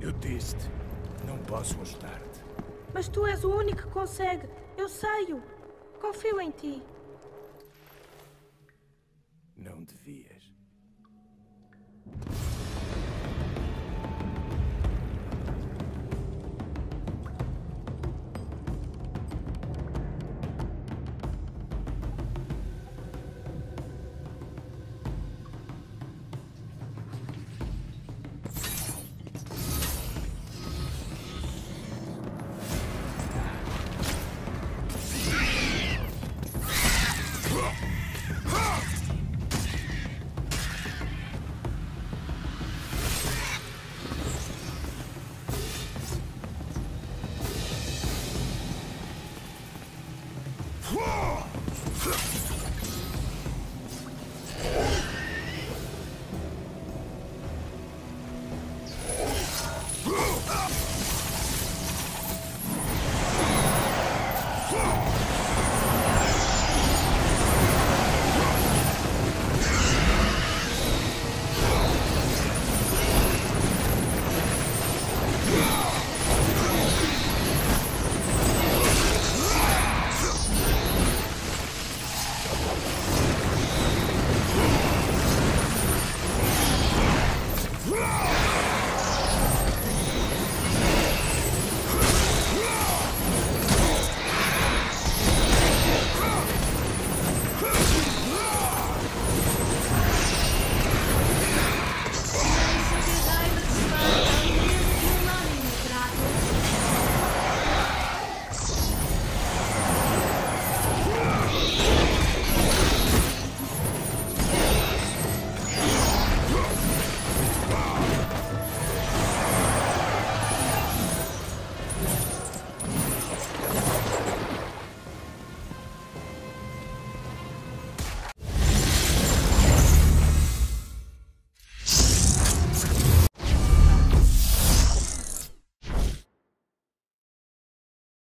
Eu disse, não posso ajudar-te. Mas tu és o único que consegue. Eu sei-o. Confio em ti. Não devia.